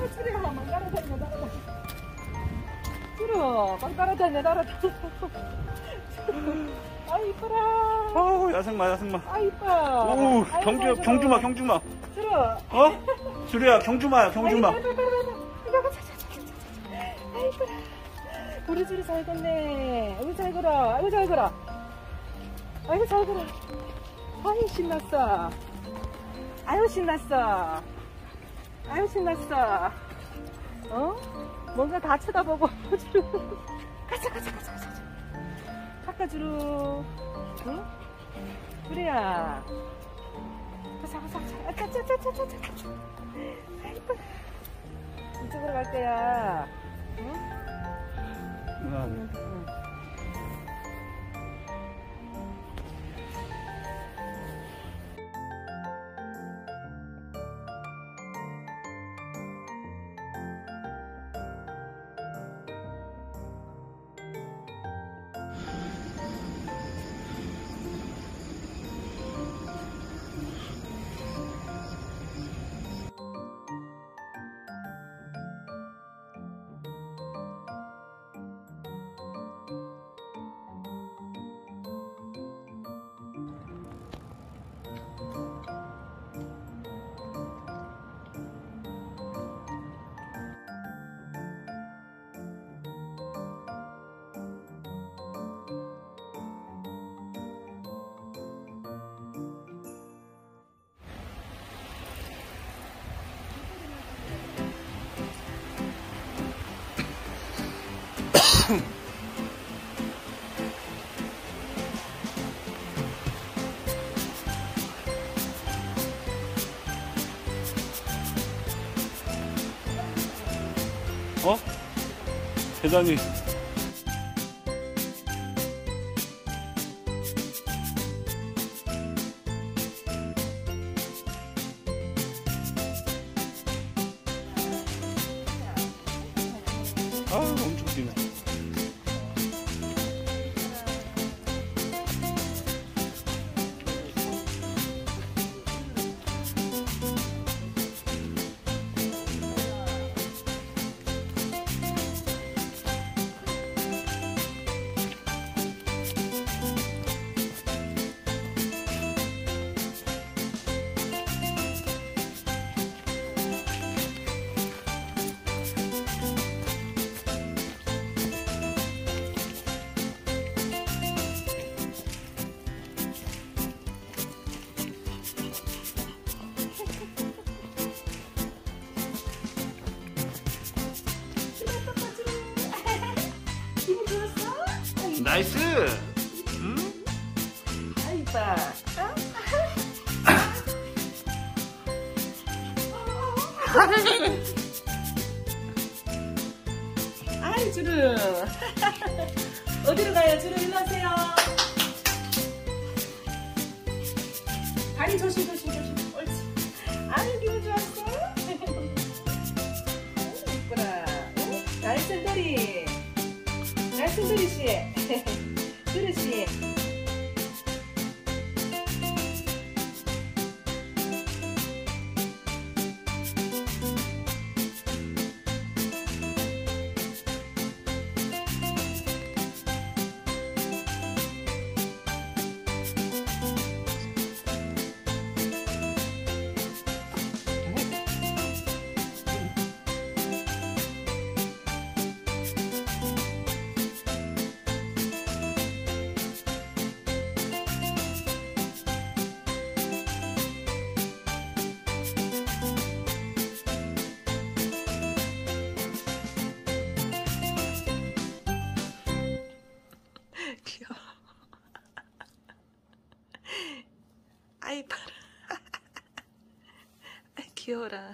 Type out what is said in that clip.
아, 주리야, 막 따라다니네, 따라다니. 주로, 막 따라다니네, 따라다니. 아, 이뻐라. 어우, 야생마, 야생마. 아, 이뻐. 오, 아이고, 경주, 주로. 경주마, 경주마. 주로. 어? 주리야, 경주마야, 경주마. 아이고, 아이고, 아이고, 아이고. 아, 이뻐라. 우리 주리 잘 걷네. 아이고, 잘 걸어. 아이고, 잘 걸어. 아이고, 잘 걸어. 아이, 신났어. 아유, 신났어. 아유, 신났어. 어? 뭔가 다 쳐다보고, 주루. 가자, 가자, 가자, 가자. 가까, 주루. 응? 그래야. 가자, 가자, 가자. 아, 짜, 짜, 짜, 짜, 짜, 짜. 아이고. 이쪽으로 갈 거야. 응? 응. 어? 대장이. 아, 엄청 뛰네. Nice! 응? 아, 이뻐. 어? 아이, 쥬르. 어디로 가요, 쥬르? 일로 오세요. 다리 조심, 조심, 조심. 옳지. 아유, 기분 좋았어? 아 するし。するし。hype. Kia ora.